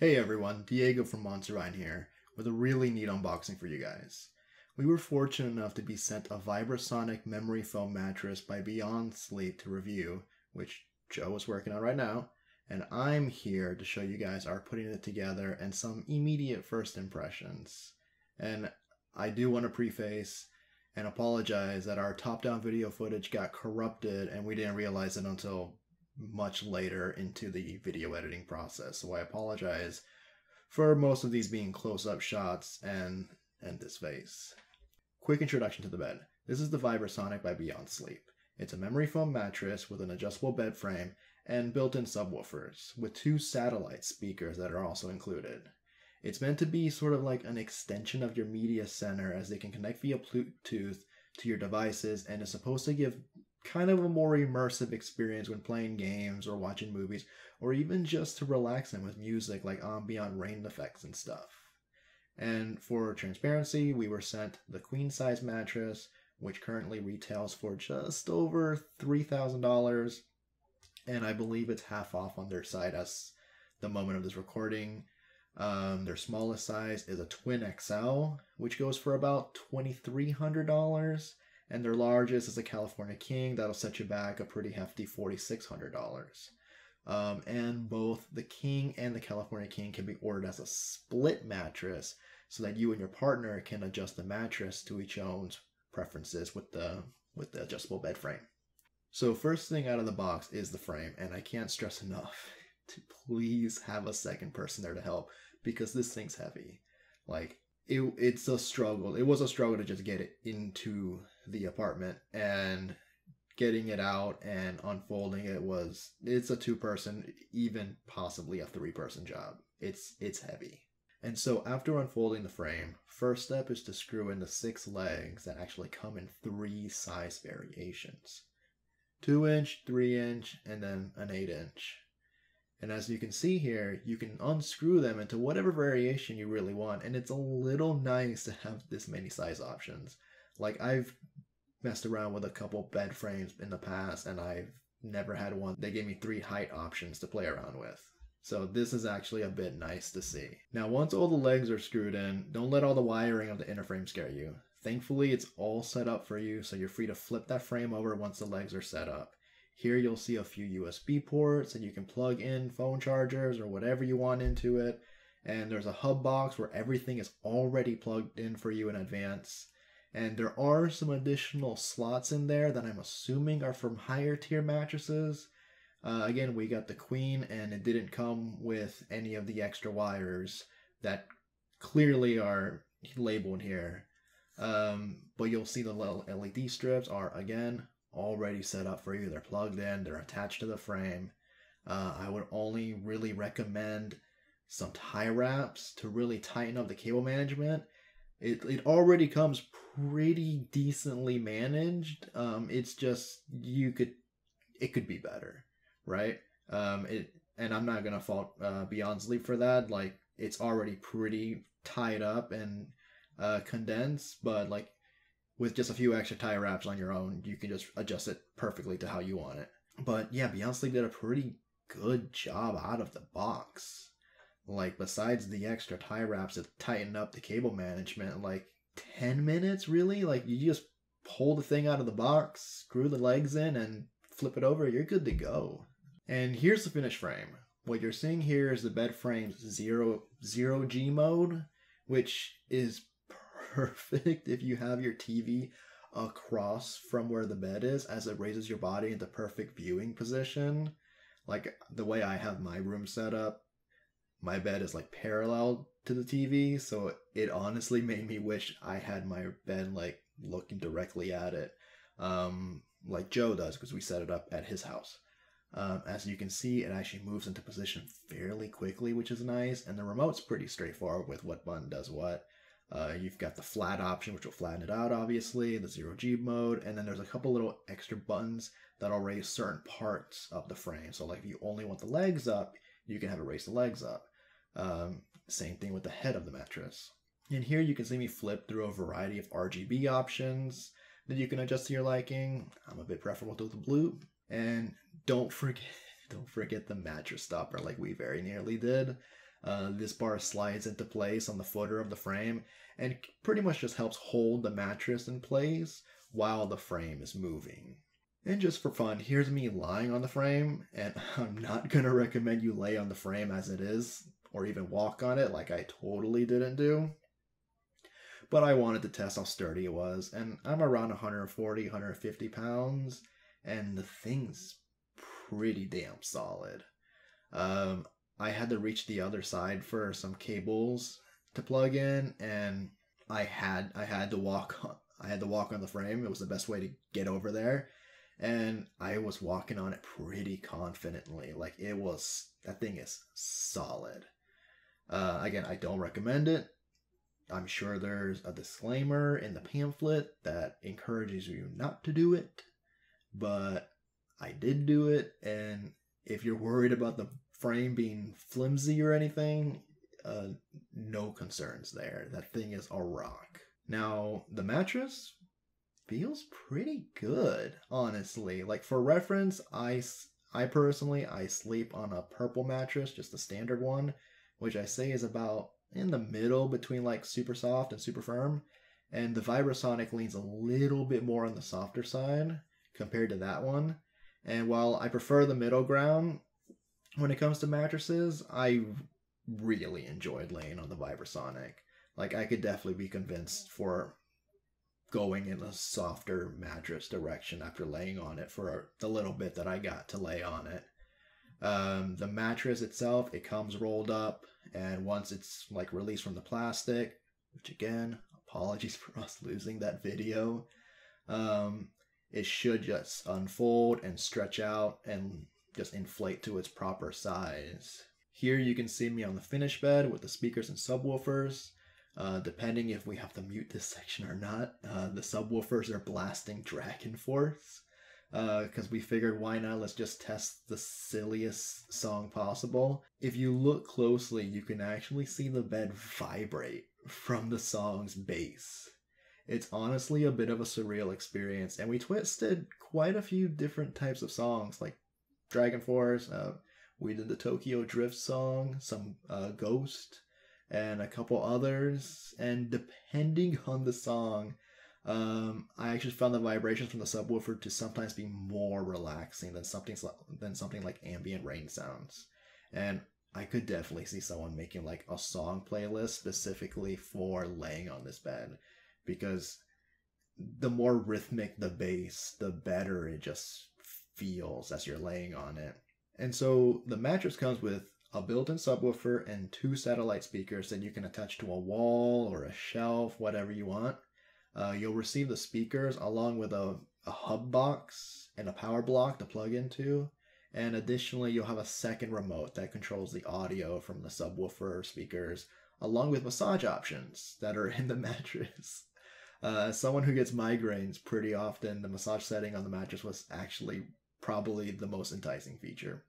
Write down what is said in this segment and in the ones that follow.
Hey everyone, Diego from Monstervine here, with a really neat unboxing for you guys. We were fortunate enough to be sent a Vibrasonic memory foam mattress by Beyond Sleep to review, which Joe is working on right now, and I'm here to show you guys our putting it together and some immediate first impressions. And I do want to preface and apologize that our top-down video footage got corrupted and we didn't realize it until much later into the video editing process. So I apologize for most of these being close-up shots and and this face. Quick introduction to the bed. This is the Vibrasonic by Beyond Sleep. It's a memory foam mattress with an adjustable bed frame and built-in subwoofers with two satellite speakers that are also included. It's meant to be sort of like an extension of your media center as they can connect via Bluetooth to your devices and is supposed to give kind of a more immersive experience when playing games or watching movies, or even just to relax in with music like ambient rain effects and stuff. And for transparency, we were sent the queen size mattress, which currently retails for just over $3,000. And I believe it's half off on their site as the moment of this recording. Um, their smallest size is a Twin XL, which goes for about $2,300 and their largest is a California King that'll set you back a pretty hefty $4,600. Um, and both the King and the California King can be ordered as a split mattress so that you and your partner can adjust the mattress to each own's preferences with the with the adjustable bed frame. So first thing out of the box is the frame, and I can't stress enough to please have a second person there to help because this thing's heavy. Like it, it's a struggle. It was a struggle to just get it into the apartment and getting it out and unfolding it was it's a two person even possibly a three person job. It's it's heavy. And so after unfolding the frame first step is to screw in the six legs that actually come in three size variations. Two inch three inch and then an eight inch. And as you can see here you can unscrew them into whatever variation you really want and it's a little nice to have this many size options. Like I've messed around with a couple bed frames in the past and I've never had one. They gave me three height options to play around with. So this is actually a bit nice to see. Now once all the legs are screwed in, don't let all the wiring of the inner frame scare you. Thankfully it's all set up for you so you're free to flip that frame over once the legs are set up. Here you'll see a few USB ports and you can plug in phone chargers or whatever you want into it. And there's a hub box where everything is already plugged in for you in advance. And there are some additional slots in there that I'm assuming are from higher tier mattresses. Uh, again, we got the Queen, and it didn't come with any of the extra wires that clearly are labeled here. Um, but you'll see the little LED strips are, again, already set up for you. They're plugged in, they're attached to the frame. Uh, I would only really recommend some tie wraps to really tighten up the cable management it it already comes pretty decently managed. Um, it's just you could it could be better, right? Um, it and I'm not gonna fault uh, Beyond Sleep for that. Like it's already pretty tied up and uh, condensed, but like with just a few extra tie wraps on your own, you can just adjust it perfectly to how you want it. But yeah, Beyond Sleep did a pretty good job out of the box like besides the extra tie wraps to tighten up the cable management like 10 minutes really? Like you just pull the thing out of the box screw the legs in and flip it over you're good to go. And here's the finished frame. What you're seeing here is the bed frame's zero zero g mode which is perfect if you have your tv across from where the bed is as it raises your body into perfect viewing position. Like the way i have my room set up my bed is like parallel to the TV, so it honestly made me wish I had my bed like looking directly at it, um, like Joe does, because we set it up at his house. Um, as you can see, it actually moves into position fairly quickly, which is nice, and the remote's pretty straightforward with what button does what. Uh, you've got the flat option, which will flatten it out, obviously, the zero G mode, and then there's a couple little extra buttons that'll raise certain parts of the frame. So, like if you only want the legs up, you can have it raise the legs up. Um, same thing with the head of the mattress. And here you can see me flip through a variety of RGB options that you can adjust to your liking. I'm a bit preferable to the blue. And don't forget, don't forget the mattress stopper like we very nearly did. Uh, this bar slides into place on the footer of the frame and pretty much just helps hold the mattress in place while the frame is moving. And just for fun, here's me lying on the frame, and I'm not gonna recommend you lay on the frame as it is, or even walk on it like I totally didn't do. But I wanted to test how sturdy it was, and I'm around 140, 150 pounds, and the thing's pretty damn solid. Um, I had to reach the other side for some cables to plug in, and I had I had to walk on, I had to walk on the frame. It was the best way to get over there, and I was walking on it pretty confidently. Like it was that thing is solid. Uh, again, I don't recommend it. I'm sure there's a disclaimer in the pamphlet that encourages you not to do it, but I did do it, and if you're worried about the frame being flimsy or anything, uh, no concerns there. That thing is a rock. Now, the mattress feels pretty good, honestly. Like for reference, I I personally I sleep on a purple mattress, just the standard one, which I say is about in the middle between like super soft and super firm. And the Vibrasonic leans a little bit more on the softer side compared to that one. And while I prefer the middle ground when it comes to mattresses, I really enjoyed laying on the Vibrasonic. Like I could definitely be convinced for going in a softer mattress direction after laying on it for the little bit that I got to lay on it. Um, the mattress itself, it comes rolled up, and once it's like released from the plastic, which again, apologies for us losing that video, um, it should just unfold and stretch out and just inflate to its proper size. Here you can see me on the finished bed with the speakers and subwoofers. Uh, depending if we have to mute this section or not, uh, the subwoofers are blasting Dragon Force because uh, we figured why not let's just test the silliest song possible. If you look closely, you can actually see the bed vibrate from the song's bass. It's honestly a bit of a surreal experience, and we twisted quite a few different types of songs like Dragon Force. Uh, we did the Tokyo Drift song, some uh, Ghost, and a couple others. And depending on the song, um, I actually found the vibrations from the subwoofer to sometimes be more relaxing than something than something like ambient rain sounds. And I could definitely see someone making like a song playlist specifically for laying on this bed because the more rhythmic the bass, the better it just feels as you're laying on it. And so the mattress comes with a built-in subwoofer and two satellite speakers that you can attach to a wall or a shelf, whatever you want. Uh, you'll receive the speakers along with a, a hub box and a power block to plug into. And additionally, you'll have a second remote that controls the audio from the subwoofer speakers, along with massage options that are in the mattress. Uh, someone who gets migraines pretty often, the massage setting on the mattress was actually probably the most enticing feature.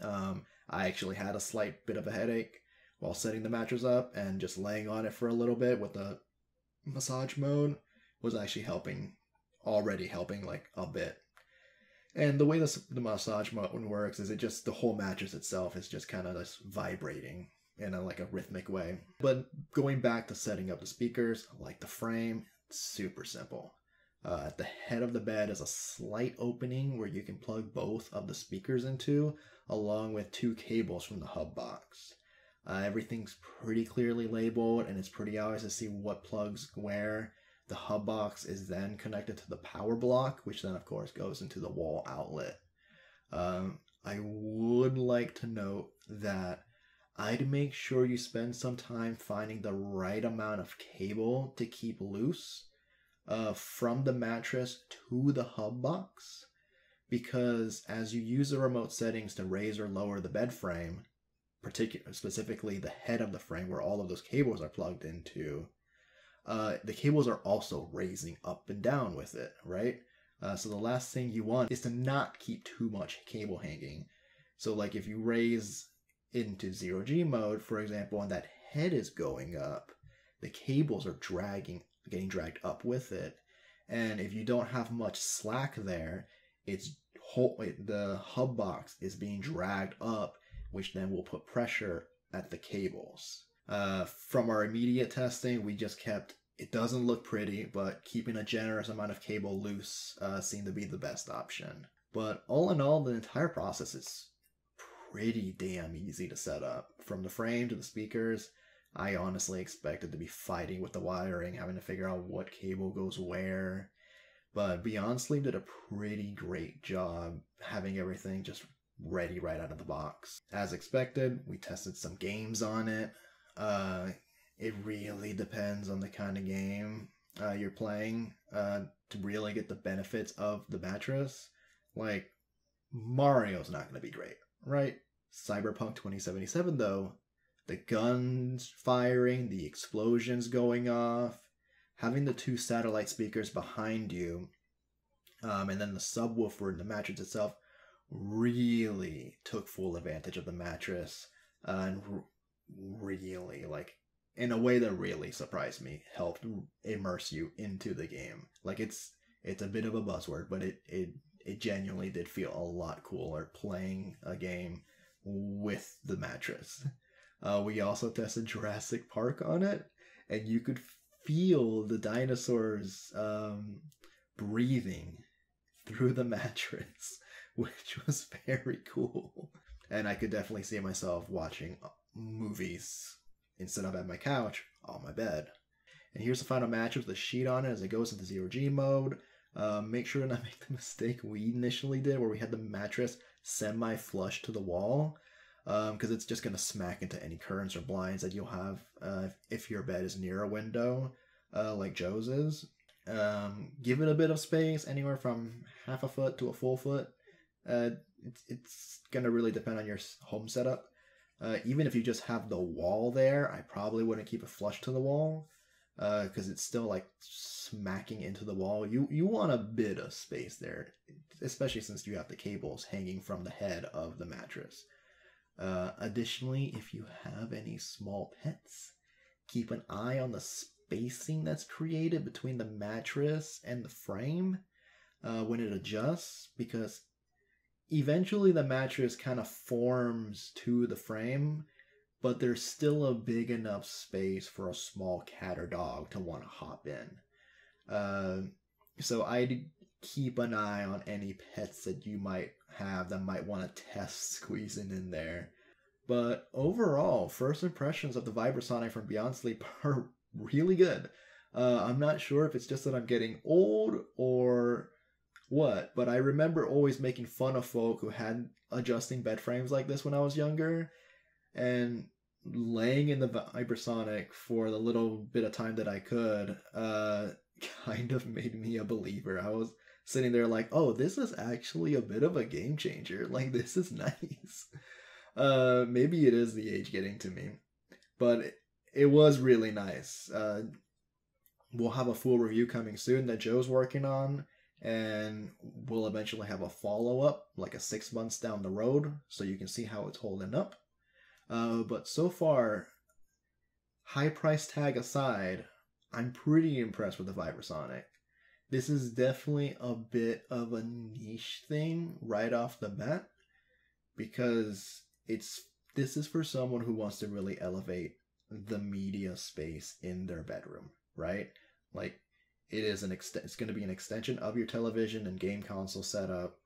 Um, I actually had a slight bit of a headache while setting the mattress up, and just laying on it for a little bit with the massage mode was actually helping, already helping like a bit. And the way this, the massage mode works is it just the whole mattress itself is just kind of just vibrating in a like a rhythmic way. But going back to setting up the speakers, like the frame, super simple. Uh, at the head of the bed is a slight opening where you can plug both of the speakers into, along with two cables from the hub box. Uh, everything's pretty clearly labeled, and it's pretty obvious to see what plugs where. The hub box is then connected to the power block, which then, of course, goes into the wall outlet. Um, I would like to note that I'd make sure you spend some time finding the right amount of cable to keep loose uh, from the mattress to the hub box because as you use the remote settings to raise or lower the bed frame, particular specifically the head of the frame where all of those cables are plugged into, uh, the cables are also raising up and down with it, right? Uh, so the last thing you want is to not keep too much cable hanging. So like if you raise into zero G mode, for example, and that head is going up, the cables are dragging getting dragged up with it. And if you don't have much slack there, it's whole, the hub box is being dragged up, which then will put pressure at the cables. Uh, from our immediate testing, we just kept it doesn't look pretty, but keeping a generous amount of cable loose uh, seemed to be the best option. But all in all, the entire process is pretty damn easy to set up. From the frame to the speakers, I honestly expected to be fighting with the wiring, having to figure out what cable goes where. But Beyond Sleep did a pretty great job having everything just ready right out of the box. As expected, we tested some games on it. Uh, it really depends on the kind of game uh, you're playing uh, to really get the benefits of the mattress. Like, Mario's not going to be great, right? Cyberpunk 2077, though, the guns firing, the explosions going off, having the two satellite speakers behind you, um, and then the subwoofer in the mattress itself really took full advantage of the mattress uh, and r- really like in a way that really surprised me helped immerse you into the game. Like it's it's a bit of a buzzword but it it it genuinely did feel a lot cooler playing a game with the mattress. Uh, we also tested jurassic park on it and you could feel the dinosaurs um, breathing through the mattress which was very cool. And I could definitely see myself watching movies instead of at my couch on my bed. And here's the final match with the sheet on it as it goes into zero G mode. Uh, make sure to not make the mistake we initially did where we had the mattress semi flush to the wall because um, it's just going to smack into any curtains or blinds that you'll have uh, if your bed is near a window uh, like Joe's is. Um, give it a bit of space, anywhere from half a foot to a full foot. Uh, it's, it's gonna really depend on your home setup. Uh, even if you just have the wall there, I probably wouldn't keep it flush to the wall because uh, it's still like smacking into the wall. You you want a bit of space there, especially since you have the cables hanging from the head of the mattress. Uh, additionally, if you have any small pets, keep an eye on the spacing that's created between the mattress and the frame uh, when it adjusts, because eventually the mattress kind of forms to the frame, but there's still a big enough space for a small cat or dog to want to hop in. Uh, so I'd keep an eye on any pets that you might have that might want to test squeezing in there. But overall, first impressions of the Vibrasonic from Beyond Sleep are really good. Uh, I'm not sure if it's just that I'm getting old or what, but I remember always making fun of folk who had adjusting bed frames like this when I was younger, and laying in the Vibrasonic for the little bit of time that I could, uh, kind of made me a believer. I was sitting there like, oh, this is actually a bit of a game changer. Like, this is nice. Uh, maybe it is the age getting to me, but it, it was really nice. Uh, we'll have a full review coming soon that Joe's working on and we'll eventually have a follow up, like a six months down the road, so you can see how it's holding up. Uh, but so far, high price tag aside, I'm pretty impressed with the Vibrasonic. This is definitely a bit of a niche thing right off the bat because it's this is for someone who wants to really elevate the media space in their bedroom, right? Like it is an ext- it's going to be an extension of your television and game console setup.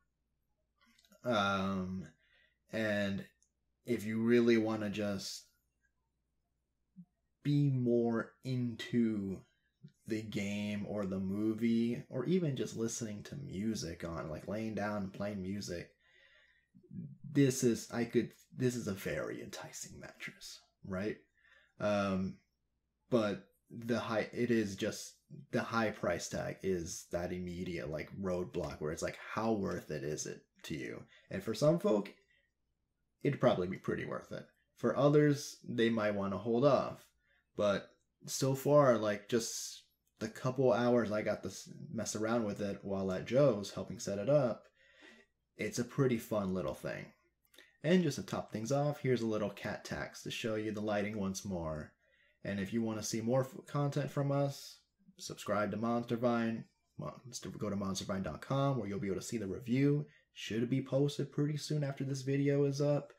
Um, and if you really want to just be more into the game or the movie or even just listening to music on like laying down and playing music this is i could this is a very enticing mattress right um but the high it is just the high price tag is that immediate like roadblock where it's like how worth it is it to you? And for some folk it'd probably be pretty worth it. For others they might want to hold off. But so far like just the couple hours i got to mess around with it while at joe's helping set it up it's a pretty fun little thing. And just to top things off here's a little cat tax to show you the lighting once more. And if you want to see more content from us subscribe to Monstervine. Monster, go to monstervine.com where you'll be able to see the review. Should be posted pretty soon after this video is up.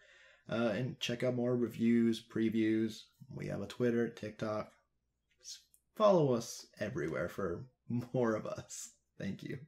Uh, and check out more reviews, previews. We have a Twitter, TikTok. Just follow us everywhere for more of us. Thank you.